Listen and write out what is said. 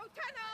Lieutenant!